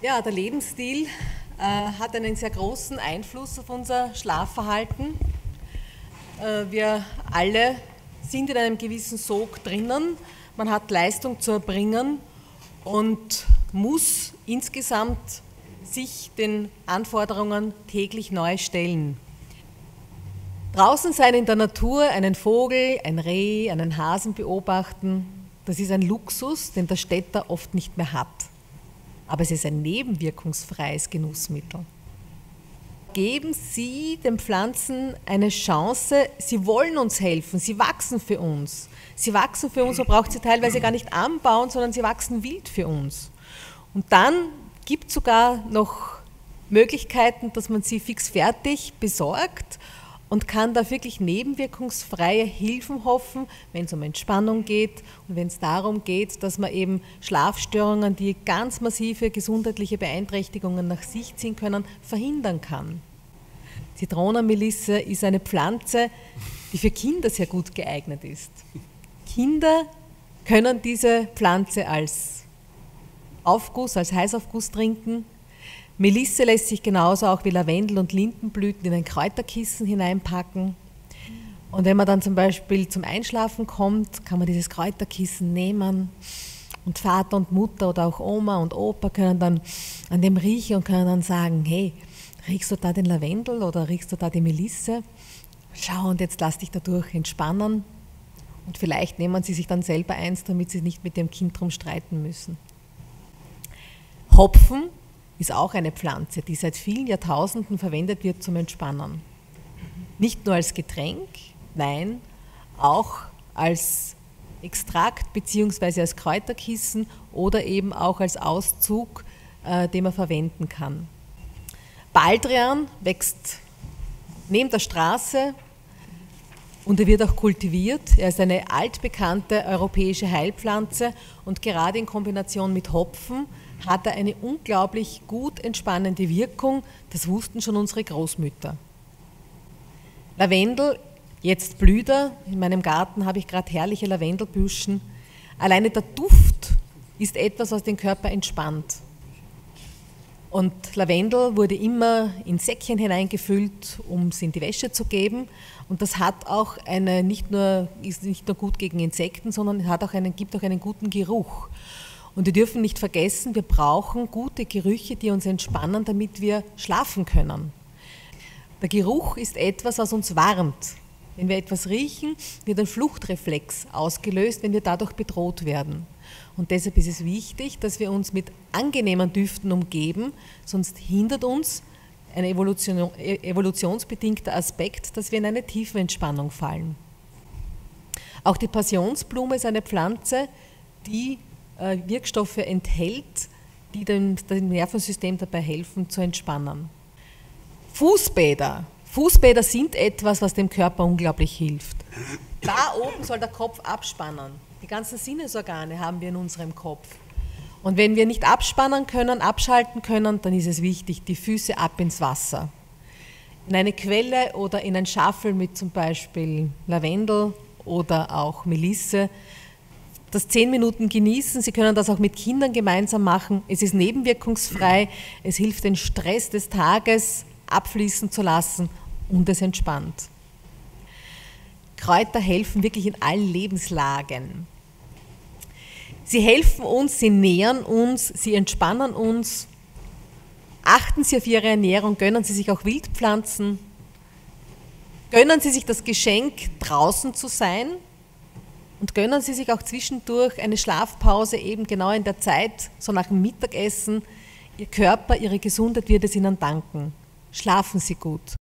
Ja, der Lebensstil äh, hat einen sehr großen Einfluss auf unser Schlafverhalten. Äh, wir alle sind in einem gewissen Sog drinnen. Man hat Leistung zu erbringen und muss insgesamt sich den Anforderungen täglich neu stellen. Draußen sein in der Natur, einen Vogel, ein Reh, einen Hasen beobachten, das ist ein Luxus, den der Städter oft nicht mehr hat. Aber es ist ein nebenwirkungsfreies Genussmittel. Geben Sie den Pflanzen eine Chance. Sie wollen uns helfen. Sie wachsen für uns. Sie wachsen für uns, man braucht sie teilweise gar nicht anbauen, sondern sie wachsen wild für uns. Und dann gibt es sogar noch Möglichkeiten, dass man sie fix fertig besorgt und kann da wirklich nebenwirkungsfreie Hilfen hoffen, wenn es um Entspannung geht und wenn es darum geht, dass man eben Schlafstörungen, die ganz massive gesundheitliche Beeinträchtigungen nach sich ziehen können, verhindern kann. Zitronenmelisse ist eine Pflanze, die für Kinder sehr gut geeignet ist. Kinder können diese Pflanze als Aufguss, als Heißaufguss trinken Melisse lässt sich genauso auch wie Lavendel und Lindenblüten in ein Kräuterkissen hineinpacken. Und wenn man dann zum Beispiel zum Einschlafen kommt, kann man dieses Kräuterkissen nehmen und Vater und Mutter oder auch Oma und Opa können dann an dem riechen und können dann sagen, hey, riechst du da den Lavendel oder riechst du da die Melisse? Schau und jetzt lass dich dadurch entspannen. Und vielleicht nehmen sie sich dann selber eins, damit sie nicht mit dem Kind drum streiten müssen. Hopfen ist auch eine Pflanze, die seit vielen Jahrtausenden verwendet wird zum Entspannen. Nicht nur als Getränk, nein, auch als Extrakt bzw. als Kräuterkissen oder eben auch als Auszug, äh, den man verwenden kann. Baldrian wächst neben der Straße und er wird auch kultiviert. Er ist eine altbekannte europäische Heilpflanze und gerade in Kombination mit Hopfen hat er eine unglaublich gut entspannende Wirkung. Das wussten schon unsere Großmütter. Lavendel, jetzt blüht er. In meinem Garten habe ich gerade herrliche Lavendelbüschen. Alleine der Duft ist etwas, was den Körper entspannt. Und Lavendel wurde immer in Säckchen hineingefüllt, um es in die Wäsche zu geben. Und das hat auch eine, nicht nur, ist nicht nur gut gegen Insekten, sondern hat auch einen, gibt auch einen guten Geruch. Und wir dürfen nicht vergessen, wir brauchen gute Gerüche, die uns entspannen, damit wir schlafen können. Der Geruch ist etwas, was uns warnt. Wenn wir etwas riechen, wird ein Fluchtreflex ausgelöst, wenn wir dadurch bedroht werden. Und deshalb ist es wichtig, dass wir uns mit angenehmen Düften umgeben, sonst hindert uns ein Evolution, evolutionsbedingter Aspekt, dass wir in eine tiefe Entspannung fallen. Auch die Passionsblume ist eine Pflanze, die Wirkstoffe enthält, die dem, dem Nervensystem dabei helfen zu entspannen. Fußbäder. Fußbäder sind etwas, was dem Körper unglaublich hilft. Da oben soll der Kopf abspannen. Die ganzen Sinnesorgane haben wir in unserem Kopf. Und wenn wir nicht abspannen können, abschalten können, dann ist es wichtig, die Füße ab ins Wasser. In eine Quelle oder in ein Schaffel mit zum Beispiel Lavendel oder auch Melisse das zehn Minuten genießen. Sie können das auch mit Kindern gemeinsam machen. Es ist nebenwirkungsfrei. Es hilft, den Stress des Tages abfließen zu lassen und es entspannt. Kräuter helfen wirklich in allen Lebenslagen. Sie helfen uns, sie nähern uns, sie entspannen uns. Achten Sie auf Ihre Ernährung, gönnen Sie sich auch Wildpflanzen. Gönnen Sie sich das Geschenk, draußen zu sein, und gönnen Sie sich auch zwischendurch eine Schlafpause, eben genau in der Zeit, so nach dem Mittagessen. Ihr Körper, Ihre Gesundheit wird es Ihnen danken. Schlafen Sie gut.